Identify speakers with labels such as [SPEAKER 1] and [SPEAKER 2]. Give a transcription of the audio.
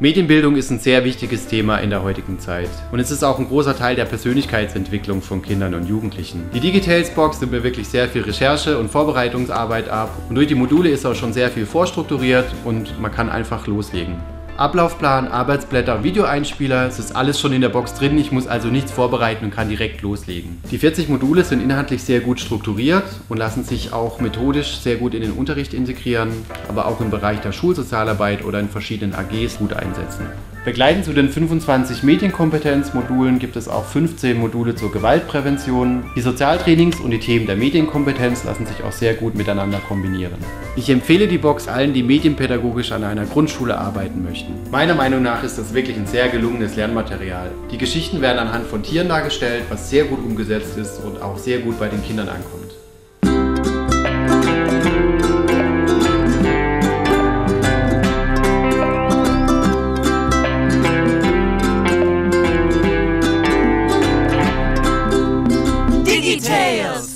[SPEAKER 1] Medienbildung ist ein sehr wichtiges Thema in der heutigen Zeit. Und es ist auch ein großer Teil der Persönlichkeitsentwicklung von Kindern und Jugendlichen. Die Digitales Box nimmt mir wirklich sehr viel Recherche und Vorbereitungsarbeit ab. Und durch die Module ist auch schon sehr viel vorstrukturiert und man kann einfach loslegen. Ablaufplan, Arbeitsblätter, Videoeinspieler, es ist alles schon in der Box drin. Ich muss also nichts vorbereiten und kann direkt loslegen. Die 40 Module sind inhaltlich sehr gut strukturiert und lassen sich auch methodisch sehr gut in den Unterricht integrieren, aber auch im Bereich der Schulsozialarbeit oder in verschiedenen AGs gut einsetzen. Begleitend zu den 25 Medienkompetenzmodulen gibt es auch 15 Module zur Gewaltprävention. Die Sozialtrainings und die Themen der Medienkompetenz lassen sich auch sehr gut miteinander kombinieren. Ich empfehle die Box allen, die medienpädagogisch an einer Grundschule arbeiten möchten. Meiner Meinung nach ist das wirklich ein sehr gelungenes Lernmaterial. Die Geschichten werden anhand von Tieren dargestellt, was sehr gut umgesetzt ist und auch sehr gut bei den Kindern ankommt.
[SPEAKER 2] Tales.